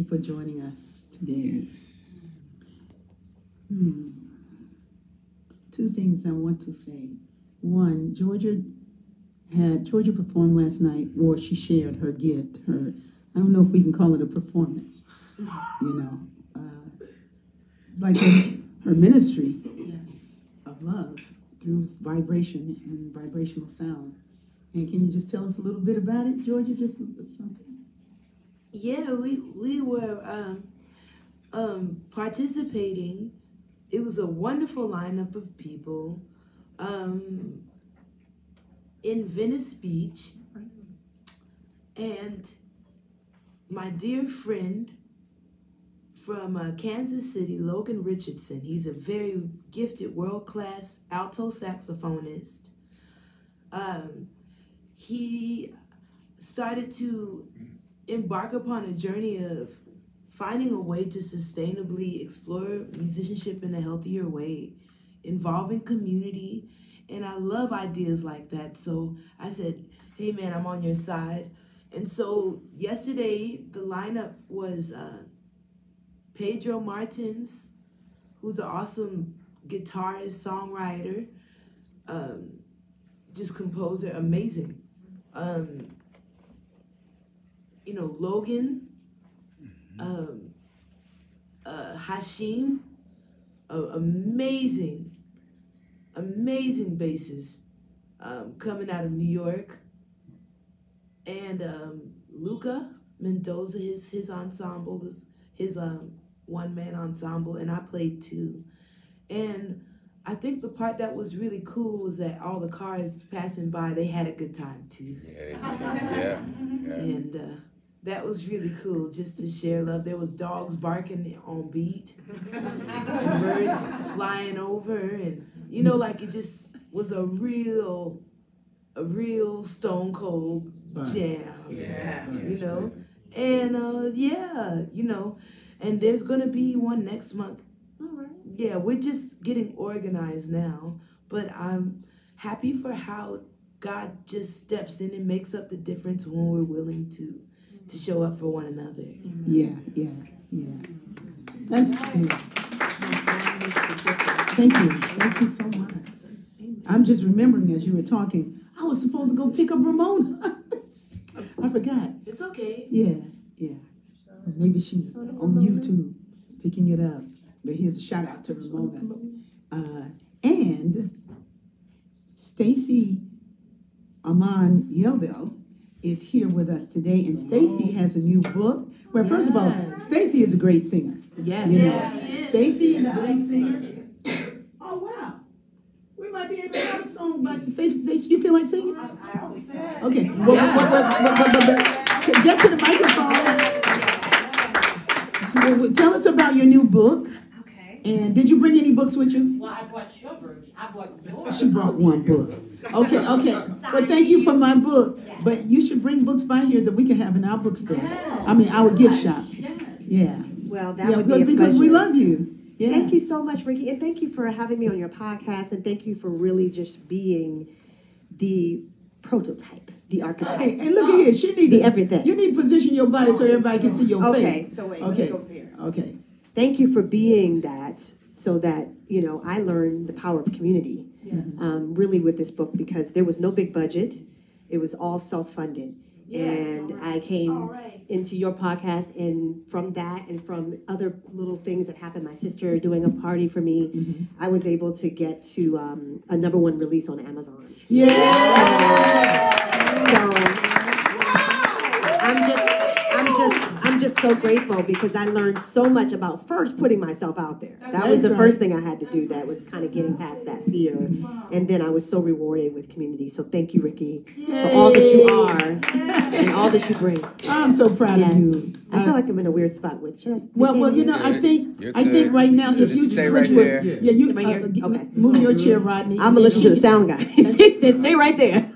for joining us today. Hmm. Two things I want to say. One, Georgia had Georgia performed last night, or she shared her gift. Her, I don't know if we can call it a performance. You know, uh, it's like her, her ministry of love through vibration and vibrational sound. And can you just tell us a little bit about it, Georgia? Just something. Yeah, we we were um, um, participating. It was a wonderful lineup of people um, in Venice Beach, and my dear friend from uh, Kansas City, Logan Richardson. He's a very gifted, world class alto saxophonist. Um, he started to embark upon a journey of finding a way to sustainably explore musicianship in a healthier way, involving community. And I love ideas like that. So I said, hey man, I'm on your side. And so yesterday, the lineup was uh, Pedro Martins, who's an awesome guitarist, songwriter, um, just composer, amazing. Um, you know, Logan, um, uh, Hashim, uh, amazing, amazing bassist um, coming out of New York, and um, Luca Mendoza, his his ensemble, his his um, one man ensemble, and I played too, and I think the part that was really cool was that all the cars passing by, they had a good time too. Yeah. yeah. And uh, that was really cool just to share love. There was dogs barking on beat, birds flying over, and you know, like it just was a real, a real stone cold jam. Yeah. You know, and uh, yeah, you know, and there's gonna be one next month. All right. Yeah, we're just getting organized now, but I'm happy for how God just steps in and makes up the difference when we're willing to to show up for one another. Yeah, yeah, yeah. That's good. Thank you. Thank you so much. I'm just remembering as you were talking, I was supposed to go pick up Ramona. <laughs> I forgot. It's okay. Yeah, yeah. Maybe she's on YouTube picking it up. But here's a shout out to Ramona. Uh, and Stacy Aman Yeldel is here with us today. And Stacy has a new book. Well, first of all, Stacy is a great singer. Yes. You know, Stacy is a great singer. <coughs> Oh wow. We might be able to have a song by Stacy. Stacy, you feel like singing? Okay. Well, well, get to the microphone. So, well, well, tell us about your new book. Okay. And did you bring any books with you? Well, I bought your version. I bought yours. She brought one book. Okay, okay. But thank you for my book. But you should bring books by here that we can have in our bookstore. I mean, our gift shop. Yes. Yeah. Well, that Yeah, would because, be a because we love you. Yeah. Thank you so much, Rickie, and thank you for having me on your podcast, and thank you for really just being the prototype, the archetype. Hey, hey, look at here. She needs The everything. You need to position your body so everybody can see your Okay, face. Okay, so wait, let me Okay. go here. Okay. Thank you for being that, so that you know I learned the power of community. Yes. um, really with this book because there was no big budget. It was all self-funded. and I came into your podcast and from that and from other little things that happened, my sister doing a party for me, I was able to get to um, a number one release on Amazon. So so grateful because I learned so much about first putting myself out there. That was the first thing I had to do. That was kind of getting past that fear, and then I was so rewarded with community. So thank you, Rickie, for all that you are and all that you bring. I'm so proud Yes. of you. I feel like I'm in a weird spot with. Should I? Well, well, you know, I think I think right now, if you stay switch right there. yeah, you Sit right uh, here? uh, Okay. move your chair, Rodney. I'm gonna listen to the sound guy. <laughs> Stay right there.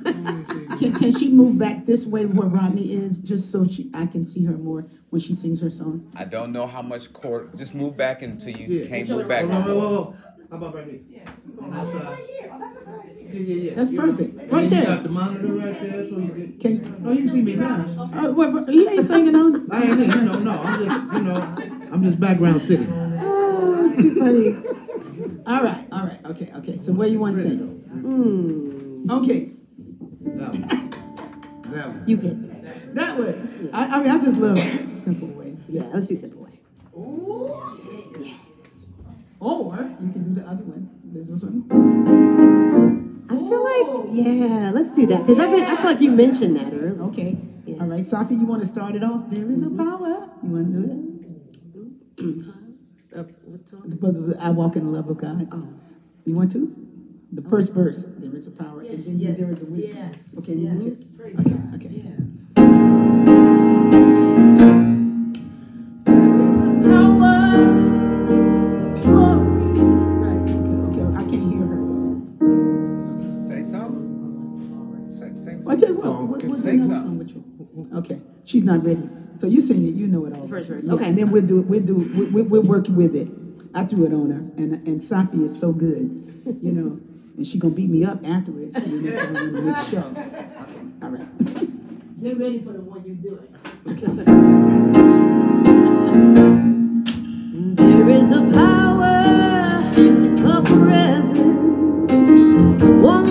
Can, can she move back this way where Rodney is, just so she I can see her more when she sings her song? I don't know how much cord. Just move back until you Yeah. can't move back. Whoa, no whoa, whoa, whoa. How about right here? On that side. Yeah, yeah, yeah. That's Yeah. perfect. And Right then You there. got the monitor right there, so you can. Can you, Oh, you can see me now. uh, well, but he ain't singing on. I ain't, you know, no. I'm just, you know, I'm just background sitting. Oh, it's too funny. All right, all right, okay, okay. So where you want to sing? Hmm. Okay, That one. That one. You pick. that way. I, I mean, I just love simple way. Yeah, let's do simple way. Ooh. Yes. Or you can do the other one. This was one. I feel like yeah, let's do that because I feel, I feel like you mentioned that earlier. Okay. Yeah. All right, Safi, you want to start it off? There is a power. You want to do <clears throat> Uh, what song? that? The, the, I walk in the love of God. Oh. You want to? The first mm-hmm. verse. There is a power, and then yes, there is a wisdom. yes, Okay, you want to? yes. Okay, God. okay. Yes. Right. Okay, okay. I can't hear her. Say something. Say, say Well, I tell you what. What okay. what's Sing another something. song with you? Okay, she's not ready. So you sing it. You know it all. First verse, Yeah, okay. And then we'll do it. We'll do. We, we, we'll work with it. I threw it on her, and and Safi is so good, you know, and she gonna beat me up afterwards. You know, so we're make sure. Okay. All right. Get ready for the one you're doing. <laughs> There is a power, a presence, one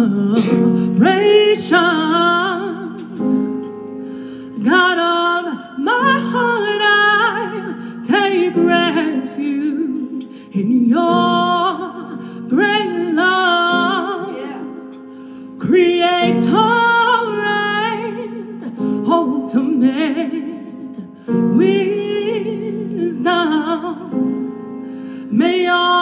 salvation. God of my heart, I take refuge in your great love. Yeah. Creator and ultimate wisdom. May all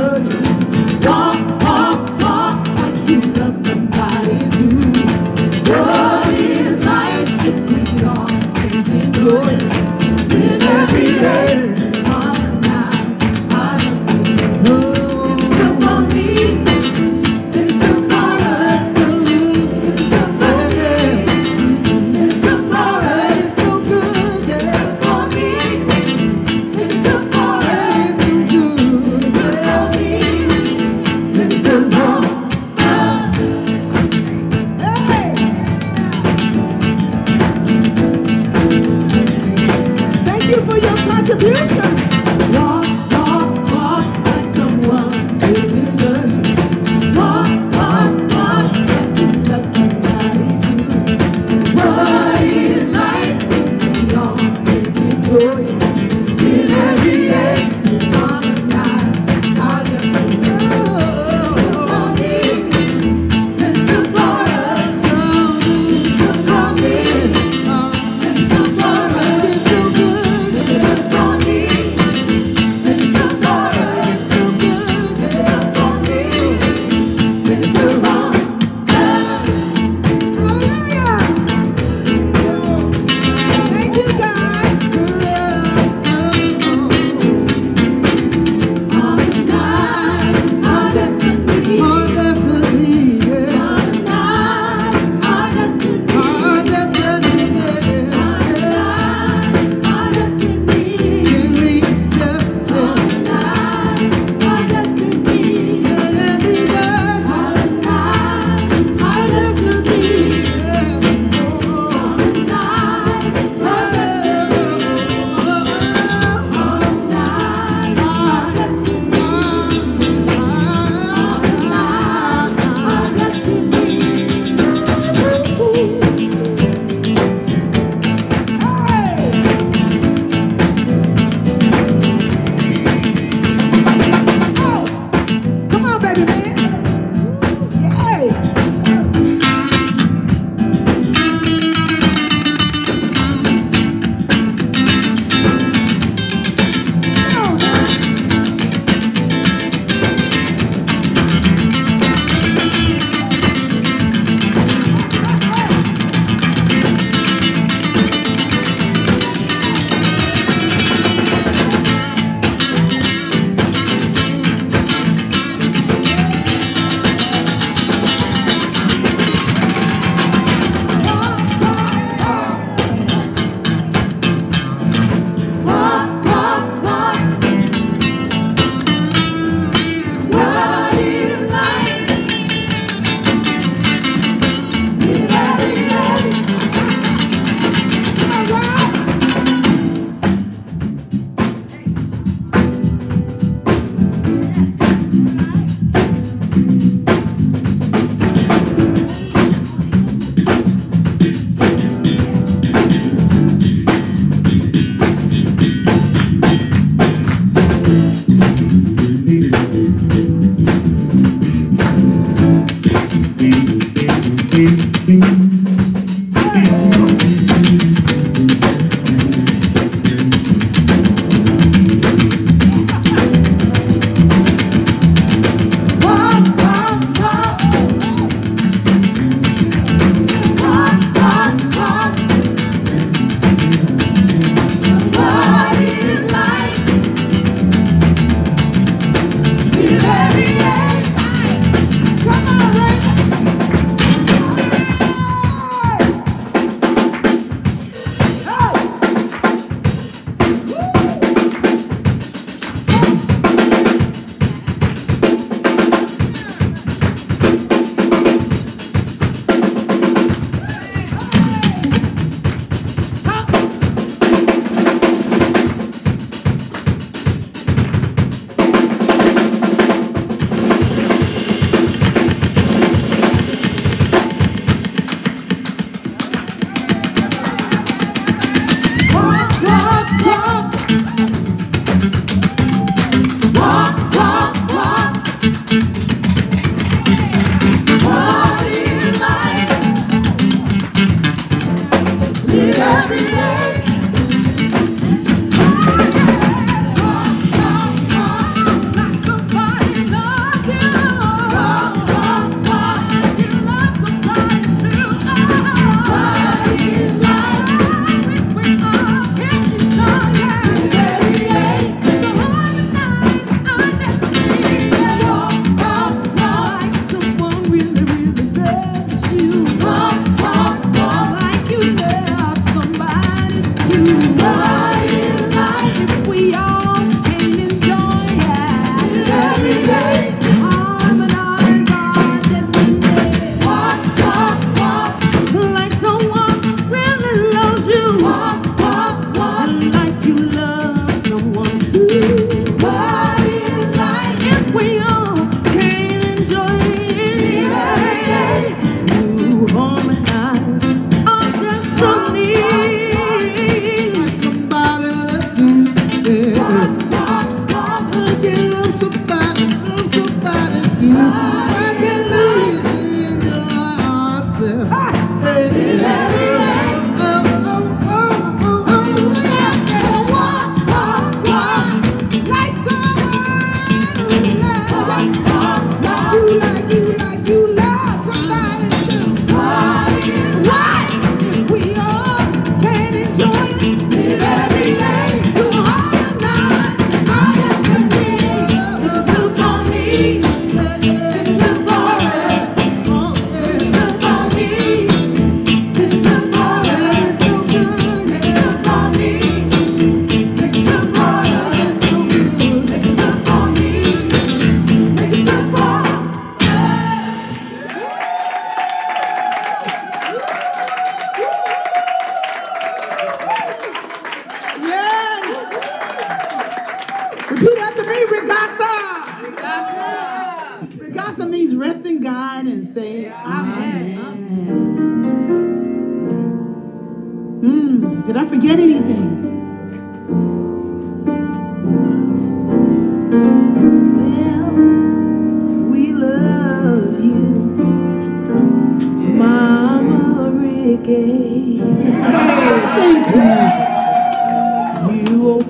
really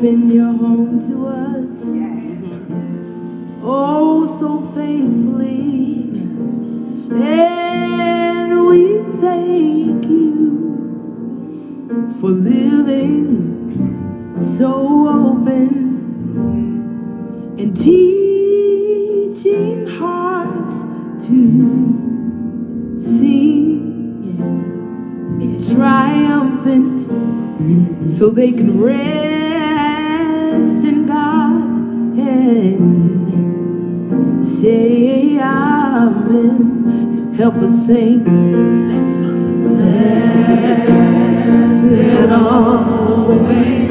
open your home to us. Oh, so faithfully. And we thank you for living so open. so they can rest in God and say amen. Help us sing. Blessed always.